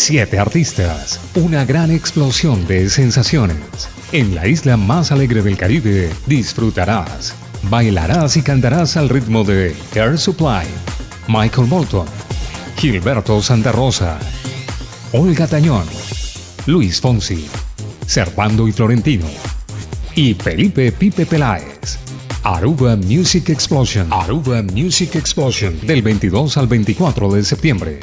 Siete artistas, una gran explosión de sensaciones. En la isla más alegre del Caribe disfrutarás, bailarás y cantarás al ritmo de Air Supply, Michael Bolton, Gilberto Santa Rosa, Olga Tañón, Luis Fonsi, Servando y Florentino y Felipe Pipe Peláez. Aruba Music Explosion. Aruba Music Explosion del 22 al 24 de septiembre.